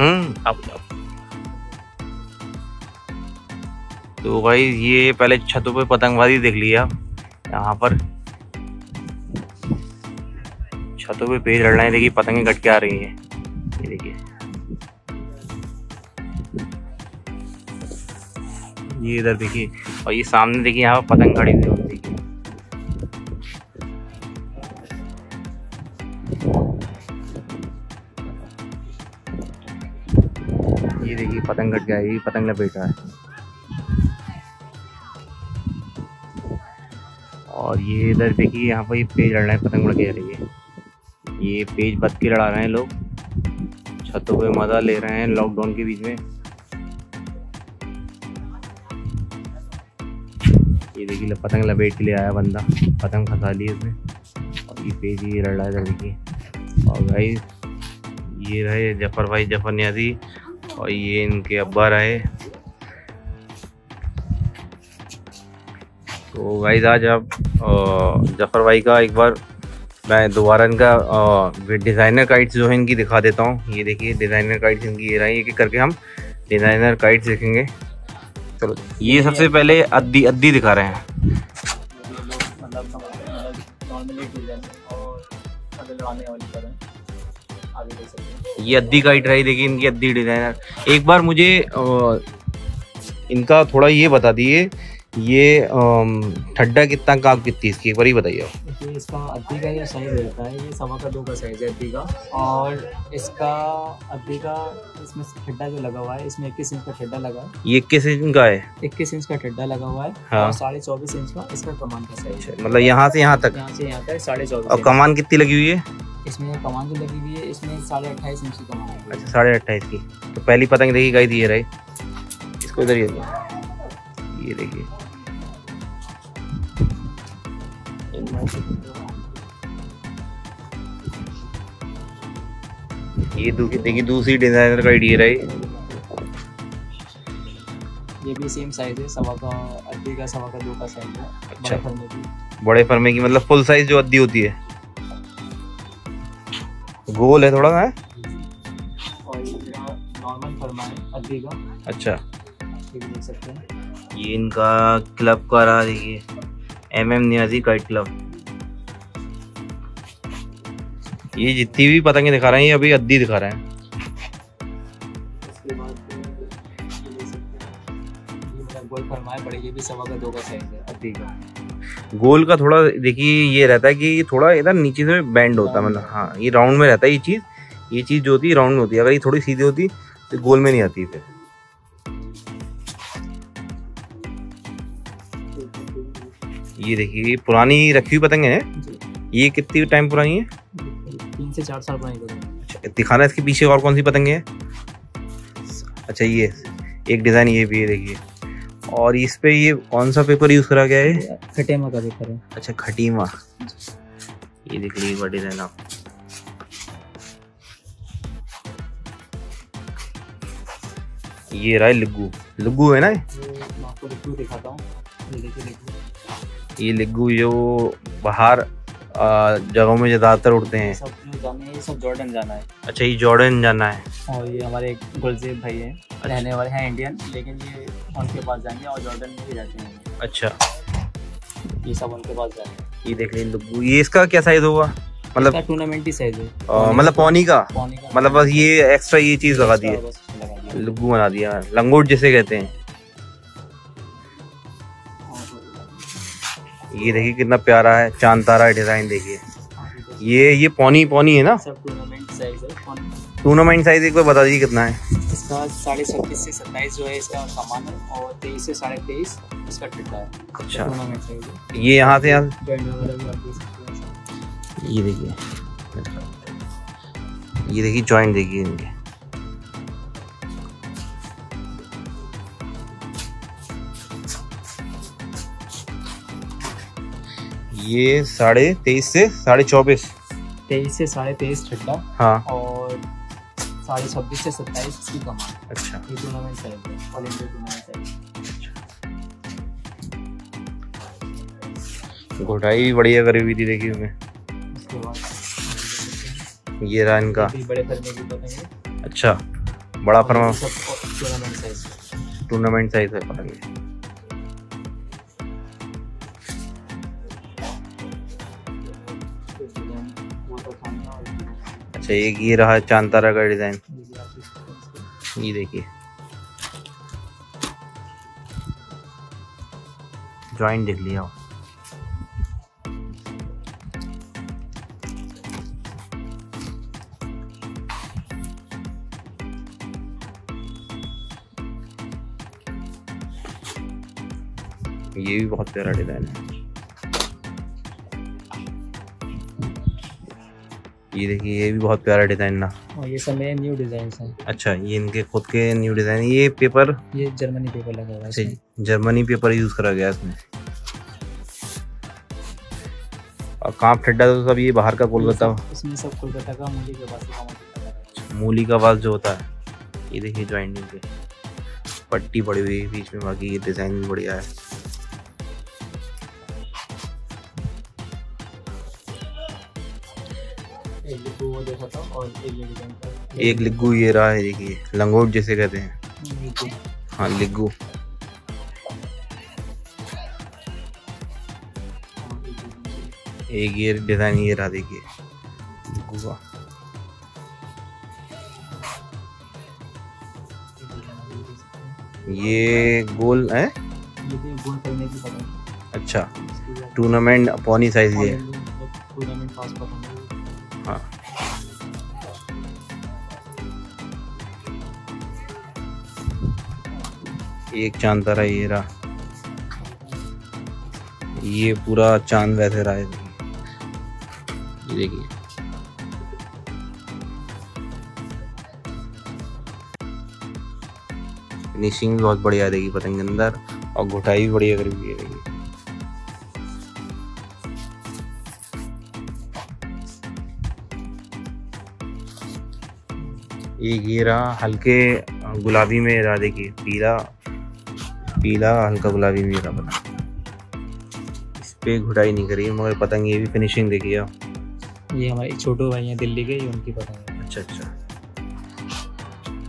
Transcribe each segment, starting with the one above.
हम्म। तो भाई, ये पहले छतों पे पतंगबाजी देख लिया यहाँ पर। छतों पे पेज लड़ रहे हैं देखिए पतंगे कट के आ रही हैं। ये देखिए। ये इधर देखिए, और ये सामने देखिए, यहाँ पर पतंग खड़ी हुई पतंग कट गया ये पतंग लपेटा है। और ये इधर देखिए, यहाँ पर ये पेज लड़ रहे हैं, पतंग उड़ के आ रही है। ये पेज बत के लड़ा रहे हैं लोग। छतों पे मज़ा ले रहे हैं लॉकडाउन के बीच में। ये देखिए पतंग लपेट के लिए आया बंदा। पतंग फंसा ली उसने और ये पेज ये लड़ रहा है इधर देखिए। और भाई, ये रहे ज़फ़र भाई, ज़फ़र न्याजी। और ये इनके अब्बा रहे। तो भाई आज आप ज़फ़र भाई का एक बार मैं दोबारा इनका डिज़ाइनर काइट्स जो है इनकी दिखा देता हूँ। ये देखिए डिज़ाइनर काइट्स इनकी ये रही, एक करके हम डिज़ाइनर काइट्स देखेंगे। चलो, ये सबसे पहले अद्दी अद्दी दिखा रहे हैं। मतलब नॉर्मली डिज़ाइन और आगे देख सकते ये अद्दी काइट रही देखिए इनकी अद्दी डिज़ाइनर एक बार मुझे इनका थोड़ा ये बता दिए ये ठड्डा कितना काम कितनी इसकी? एक बार ही बताइए। आप। इसका अद्दी का ये साइज़ रहता है ये सवा का दो का साइज़ है अद्दी का। और इसका अद्दी का इसमें ठड्डा जो लगा हुआ है इसमें इक्कीस इंच का ठड्डा लगा है। ये किस इंच का है? इक्कीस इंच का ठड्डा लगा हुआ है हाँ। और साढ़े चौबीस इंच का इसका कमान का साइज़ है। मतलब यहाँ से यहाँ तक? यहाँ से यहाँ तक साढ़े चौबीस और कमान कितनी लगी हुई है। इसमें कमान जो लगी हुई है इसमें साढ़े अट्ठाईस इंच की कमान है। अच्छा साढ़े अट्ठाईस की। तो पहली पतंग देखी गई थी ये रही। इसको इधर ये ये देखिए। ये देखिए दूसरी डिज़ाइनर का ये रही। ये भी सेम साइज़ है सवा का अद्दी का सवा का दो का साइज़ है। अच्छा। बड़े फल में बड़े फर्मे की मतलब फुल साइज़ जो अद्दी होती है। गोल है थोड़ा है अच्छा। ये इनका क्लब का रहा देखिए। M M Niazi kite club ये जितनी भी पतंगे दिखा रहे हैं ये अभी अद्दी दिखा रहे हैं। है। बड़े ये भी सवा का दो का साइज़ है अद्दी का गोल का थोड़ा देखिए ये रहता है कि ये थोड़ा इधर नीचे से बैंड होता है मतलब हाँ ये राउंड में रहता है ये चीज़ ये चीज़ जो होती है राउंड में होती है। अगर ये थोड़ी सीधी होती तो गोल में नहीं आती फिर। ये देखिए ये पुरानी रखी हुई पतंगे हैं। ये कितनी टाइम पुरानी है? तीन से चार साल पुरानी अच्छा दिखाना इसके पीछे और कौन सी पतंगे हैं? अच्छा ये एक डिज़ाइन ये भी है देखिए। और इस पे ये कौन सा पेपर यूज़ करा गया है? खटीमा का पेपर है। अच्छा खटीमा। ये देख लीजिए बड़ी डिज़ाइन आप ये रहा है लिग्गू। लिग्गू है ना आपको दिखाता हूँ। ये लिग्गू। जो बाहर जगहों में ज़्यादातर उड़ते हैं। सब जो जाने ये सब जॉर्डन जाना है। अच्छा ये जॉर्डन जाना है। और ये हमारे गुलजेब भाई हैं। रहने वाले हैं इंडियन लेकिन ये उनके पास जाएँगे और जॉर्डन में ही रहते हैं। अच्छा। ये सब उनके पास जाएँगे। ये देख लिग्गू ये इसका क्या साइज़ होगा? मतलब टूर्नामेंट ही साइज़ है। मतलब पौनी का? मतलब बस ये एक्स्ट्रा ये चीज़ लगा दी है। लिग्गू बना दिया। लंगोट जिसे कहते हैं। ये देखिए कितना प्यारा है। चाँद तारा डिज़ाइन देखिए। ये ये पौनी पौनी है ना? टूर्नामेंट साइज़ है। टूर्नामेंट साइज़ एक बार बता दीजिए कितना है। इसका साढ़े छत्तीस से सत्ताईस जो है इसका सामान है और तेईस से साढ़े तेईस इसका ठंडा है। अच्छा। है ये यहाँ से यहाँ ये देखिए। ये देखिए जॉइंट देखिए इनके। ये साढ़े तेईस से साढ़े चौबीस। तेईस से साढ़े तेईस ठंडा हाँ। और साढ़े छब्बीस से सत्ताईस इसकी कमान अच्छा। ये टूर्नामेंट है। ऑल इंडिया टूर्नामेंट साइज़ घोटाई भी बढ़िया करी हुई थी देखी उसके बाद ये रहा इनका। बड़े फरमे की पतंग अच्छा बड़ा फरमा। टूर्नामेंट साइज़ टूर्नामेंट साइज़ है पतंग अच्छा एक ये रहा चांतारा का डिज़ाइन। ये देखिए। जॉइंट देख लिया। ये भी बहुत प्यारा डिज़ाइन है। ये देखिए ये भी बहुत प्यारा डिज़ाइन ना। और ये सब मेरे न्यू डिज़ाइन हैं। अच्छा ये इनके खुद के न्यू डिज़ाइन ये पेपर ये जर्मनी पेपर लगा हुआ है जर्मनी पेपर यूज़ करा गया इसमें। और काँप ठड्डा तो सब ये बाहर का कोलकाता? इसमें सब कोलकाता का मूली के का है मूली का वास जो होता है। ये देखिए ज्वाइंटिंग पे पट्टी पड़ी हुई है बीच में बाकी ये डिज़ाइन बढ़िया है। एक लिग्गू ये रहा है देखिए लंगोट जैसे कहते हैं। हाँ लिग्गू। एक ये डिज़ाइन ये रहा देखिए। लिग्गू का। ये गोल है? अच्छा। टूर्नामेंट पौनी साइज़ ये। टूर्नामेंट है। हाँ। एक चाँद तारा ये रहा। ये पूरा चाँद वैसे रहा है। देखिए। फिनिशिंग बहुत बढ़िया देगी पतंग के अंदर, और घुटाई भी बढ़िया करी हुई देखिए। एक ये रहा, हल्के गुलाबी में रहा देखिए, पीला। पीला हल्का गुलाबी में रहा पतंग इस पे घुटाई नहीं करी मगर पतंग ये भी फिनिशिंग देखिए आप। ये हमारे छोटू भाई हैं दिल्ली के ये उनकी पतंग अच्छा अच्छा।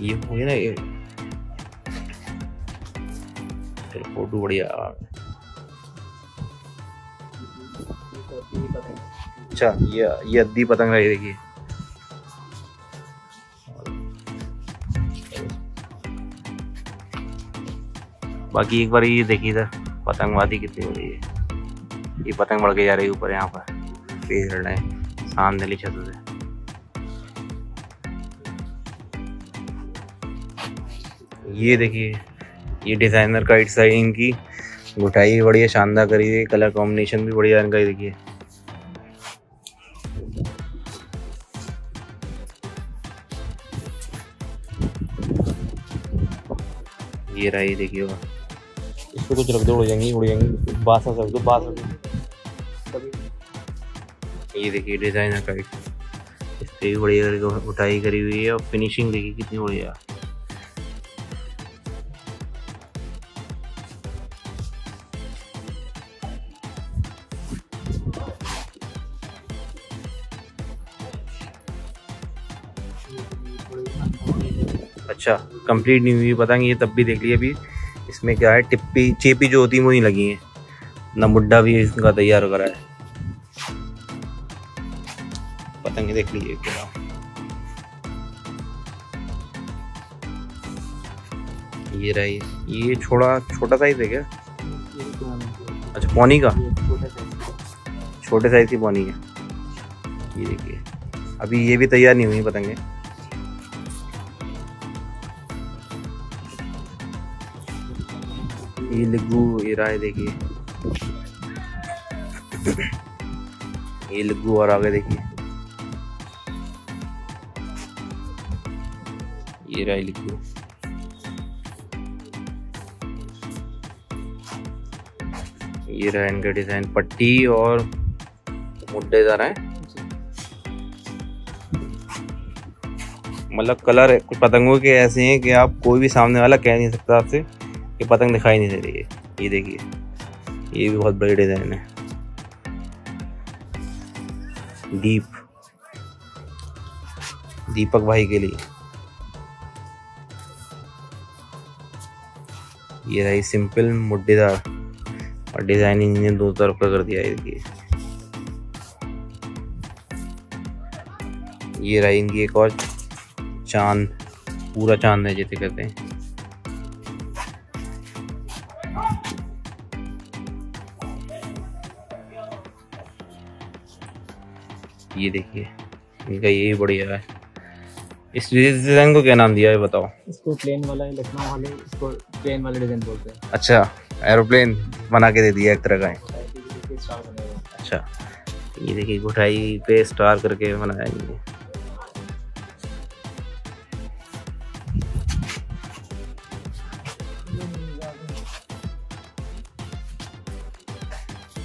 ये हो गया ना ये। चलो फ़ोटो बढ़िया। अच्छा ये ये अद्दी पतंग रही देखिए। बाकी एक बार ये देखिए इधर, पतंगबाजी कितनी हो रही है। ये पतंग बढ़ के जा रही है ऊपर यहाँ पर। तेज रहा है छत से। ये देखिए, ये डिज़ाइनर काइट्स है इनकी गुटाई बढ़िया, शानदार करी है। कलर कॉम्बिनेशन भी बढ़िया इनका ये देखिए। ये रहा देखिए इसको कुछ रख दो उड़ जाएँगी उड़ जाएँगी बासा रख दो, बास रख दो ये देखिए डिज़ाइनर काइट इस पे भी बढ़िया करके उठाई करी हुई है और फिनिशिंग देखिए कितनी बढ़िया। अच्छा कंप्लीट नहीं हुई नहीं ये तब भी देख लिया अभी। इसमें क्या है, टिप्पी, चेपी जो होती है वो लगी है। ना मुड्डा भी इसका तैयार करा है। पतंग देख लीजिए ये रहा ये। छोड़ा, छोटा साइज़ है क्या? अच्छा पौनी का? छोटे साइज़ की पौनी है। ये देखिए। अभी ये भी तैयार नहीं हुई, पतंगे। ये लिग्गू ये रहा देखिए। ये और आगे देखिए। ये रहा है ये रहा इनका डिज़ाइन पट्टी और मुड्डेदार है। मतलब कलर कुछ पतंगों के ऐसे हैं कि आप कोई भी सामने वाला कह नहीं सकता आपसे। कि पतंग दिखाई नहीं दे रही है। ये देखिए, ये भी बहुत बड़ी डिज़ाइन है। डीप दीपक भाई के लिए। ये रही सिंपल मुड्डेदार। और डिज़ाइनिंग ने दो तरफ़ का कर दिया है देखिए ये रही इनकी एक और चाँद, पूरा चाँद है जैसे कहते हैं। ये देखिए। इनका यही बढ़िया है। इस डिज़ाइन को क्या नाम दिया है बताओ? इसको प्लेन वाला है लखनऊ वाले इसको प्लेन वाले डिज़ाइन बोलते हैं। अच्छा एरोप्लेन बना के दे दिया एक तरह का है। अच्छा ये देखिए घुटाई पे स्टार करके बनाया ये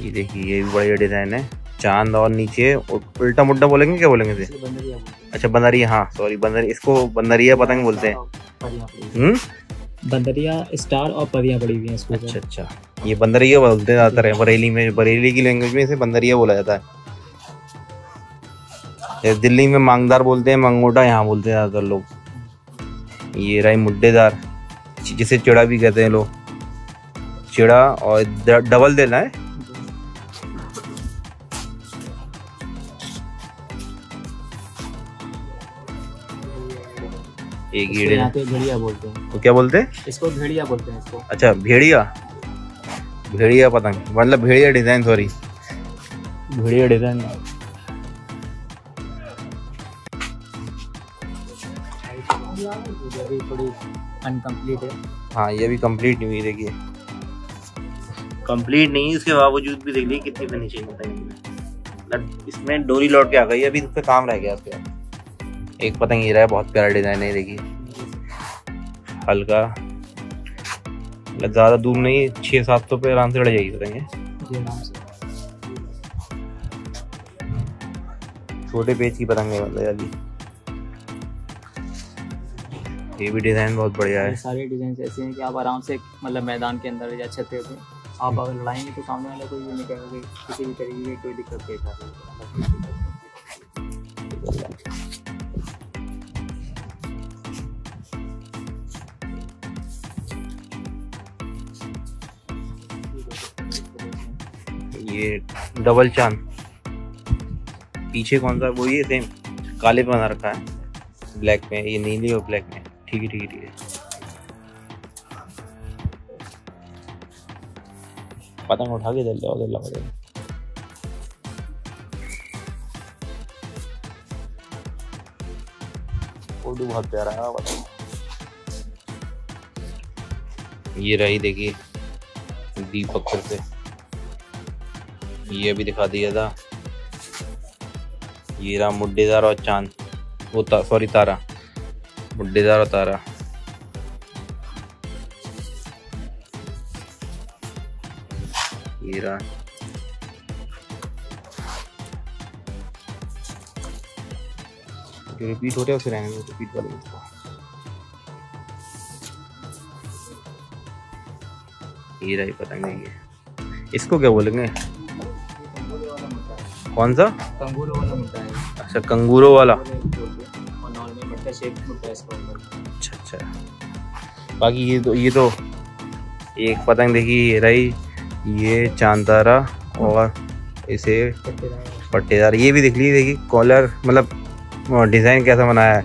ये देखिए ये भी बढ़िया डिज़ाइन है। चाँद और नीचे उल्टा मुड्डा बोलेंगे क्या बोलेंगे इसे? बंदरिया। अच्छा बंदरिया हाँ सॉरी बंदरिया इसको बंदरिया पतंग बोलते हैं। हुई हम्म। बंदरिया स्टार और परियाँ पड़ी हुई हैं इसके अच्छा अच्छा। ये बंदरिया बोलते हैं ज़्यादातर है बरेली में बरेली की लैंग्वेज में इसे बंदरिया बोला जाता है। दिल्ली में मांगदार बोलते हैं मंगोटा यहाँ बोलते हैं ज़्यादातर लोग। ये रही मुड्डेदार जिसे चिड़ा भी कहते हैं लोग। चिड़ा और डबल देना है। एक इसको यहाँ पे भेड़िया बोलते हैं। तो क्या बोलते हैं? इसको भेड़िया बोलते हैं इसको। अच्छा भेड़िया? भेड़िया पतंग मतलब भेड़िया डिज़ाइन सॉरी भेड़िया डिज़ाइन ये अभी थोड़ी अनकम्प्लीट है। हाँ ये भी कंप्लीट नहीं हुई देखिए। कंप्लीट नहीं इसके बावजूद भी देख लीजिए कितनी फिनिशिंग होता है मतलब इसमें डोरी लौट के आ गई अभी इस पे काम रह गया पे एक पतंग रहा है बहुत प्यारा डिज़ाइन है देखिए। हल्का। मतलब ज़्यादा दूर नहीं छः सात सौ पे आराम से लड़ जाएगी पतंग छोटे पेज की पतंग है मतलब अभी ये भी डिज़ाइन बहुत बढ़िया है। सारे डिज़ाइन ऐसे हैं कि आप आराम से मतलब मैदान के अंदर या छत पे आप अगर लड़ाएँगे तो सामने वाला कोई ये नहीं कहेगा किसी भी तरीके की कोई दिक्कत पेश डबल चाँद पीछे कौन सा? वो ये सेम काले पे बना रखा है। ब्लैक में, ये नीली और ब्लैक में। ठीक है ठीक है ठीक है। पतंग उठा के जल जाओ लगा दे फ़ोटो बहुत प्यारा है, पतंग। ये रही, देखिए, दीपक से। ये भी दिखा दिया था। ये रहा मुड्डेदार और चाँद। वो ता, सॉरी तारा। मुड्डेदार और तारा। ये रहा जो रिपीट हो रहे हैं उसे रहने रिपीट वाले उसको ये रही पतंग है। इसको क्या बोलेंगे? कौन सा? कंगूरे वाला मुद्दा है। अच्छा कंगूरो वाला। अच्छा अच्छा। बाकी ये तो ये तो एक पतंग देखिए ये रही। ये चांदारा और इसे पट्टेदार। ये भी देख लीजिए देखिए कॉलर मतलब डिज़ाइन कैसा बनाया है?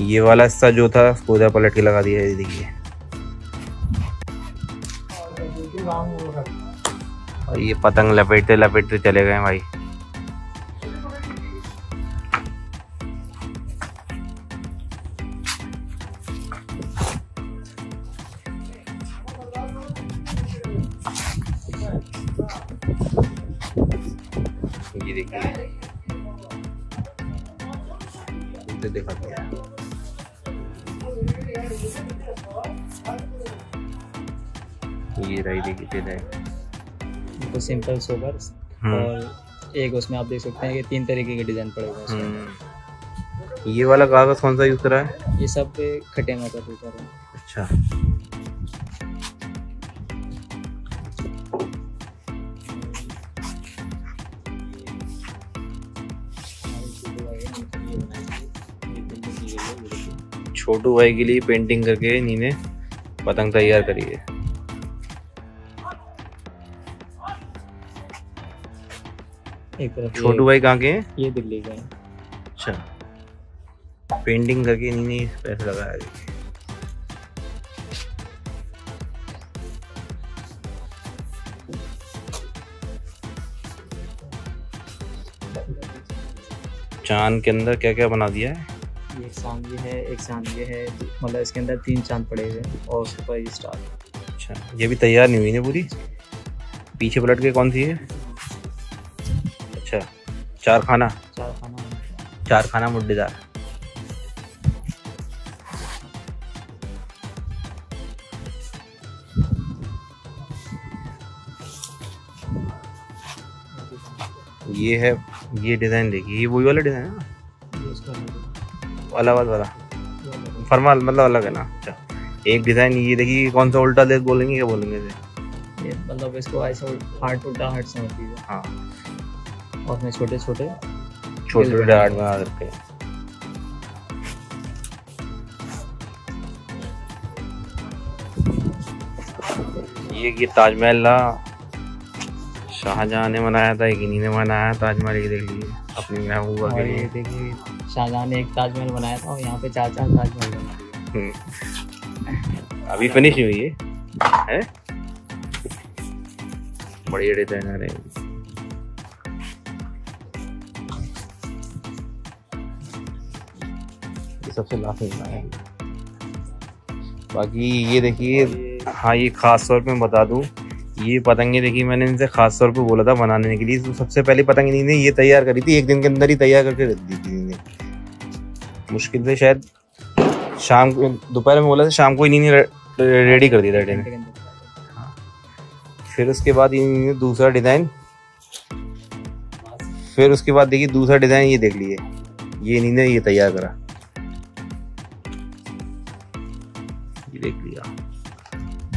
ये वाला हिस्सा जो था उसको उधर पलट के लगा दिया है ये देखिए। और ये पतंग लपेटते लपेटते चले गए भाई। Simple sober hmm. और एक उसमें आप देख सकते हैं कि तीन तरीके के डिज़ाइन पड़े हुए हैं हम्म। ये वाला कागज़ कौन सा यूज़ करा है? ये सब खटे में का पेपर है। अच्छा। छोटू भाई के लिए पेंटिंग करके इन्हीं ने पतंग तैयार करी है एक तरफ़ छोटू भाई कहाँ के हैं? ये दिल्ली का है। अच्छा। पेंटिंग करके इन्हीं ने पैसे लगाया चाँद के अंदर क्या क्या बना दिया है? ये एक चाँद ये है एक चाँद ये है मतलब इसके अंदर तीन चाँद पड़े हुए हैं और उसके ऊपर ये स्टार अच्छा ये भी तैयार नहीं हुई ना पूरी? पीछे पलट के कौन सी है? चार खाना चार खाना। चार खाना मुड्डेदार। ये है ये डिज़ाइन देखिए ये वही वाला डिज़ाइन है ना? अलग वाला ये वाला। फरमा मतलब अलग है ना? अच्छा एक डिज़ाइन ये देखिए कौन सा उल्टा देख बोलेंगे क्या बोलेंगे ये मतलब इसको ऐसे हार्ट उल्टा हार्ट समझ लीजिए। हाँ। और उसमें छोटे छोटे छोटे छोटे आर्ट बना रखे हैं ये ये ताजमहल ला शाहजहां ने बनाया था एक इन्हीं ने बनाया ताजमहल ये देख लीजिए अपनी महबूबा के लिए देखिए शाहजहां ने एक ताजमहल बनाया था और यहाँ पे चार चार ताजमहल बना। दिए हम्म। अभी फिनिश हुई है? बढ़िया डिज़ाइनर है। सबसे लास्ट में है बाकी ये देखिए हाँ ये खास तौर पे मैं बता दूँ ये पतंगे देखिए मैंने इनसे खास तौर पे बोला था बनाने के लिए। तो सबसे पहले पतंग इन्हीं ये तैयार करी थी एक दिन के अंदर ही तैयार करके रख दी थी इन्हें। मुश्किल से शायद शाम को दोपहर में बोला था शाम को इन्हीं रेडी कर दिया था डिज़ाइन फिर उसके बाद इन्हीं ने दूसरा डिज़ाइन फिर उसके बाद देखिए दूसरा डिज़ाइन ये देख लिए। ये इन्हीं ने ये तैयार करा।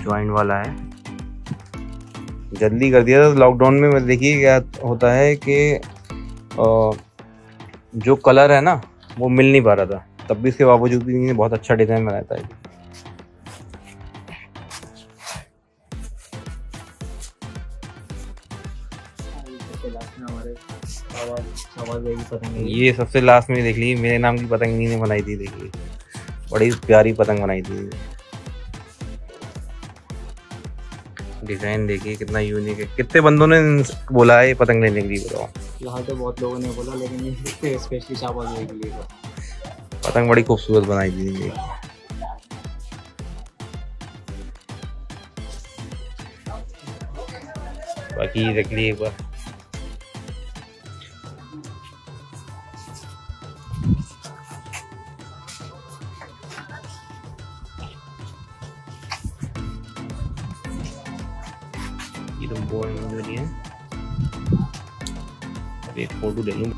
ज्वाइंट वाला है। जल्दी कर दिया था। लॉकडाउन में देखिए क्या होता है कि जो कलर है ना, वो मिल नहीं पा रहा था। तब भी इसके बावजूद भी बहुत अच्छा डिज़ाइन बनाया था ये। सबसे लास्ट में देख ली। मेरे नाम की पतंग ने बनाई थी, देखिए। बड़ी प्यारी पतंग बनाई थी। डिज़ाइन देखिए कितना यूनिक है। कितने बंदों ने बोला है पतंग लेने के लिए बताओ यहाँ तो बहुत लोगों ने बोला लेकिन स्पेशली शाहबाज लेने के लिए पतंग बड़ी खूबसूरत बनाई थी ये। बाकी देख लिए एक बार। ये तो बोर्ड में नहीं है। अब एक फ़ोटो ले लूँ।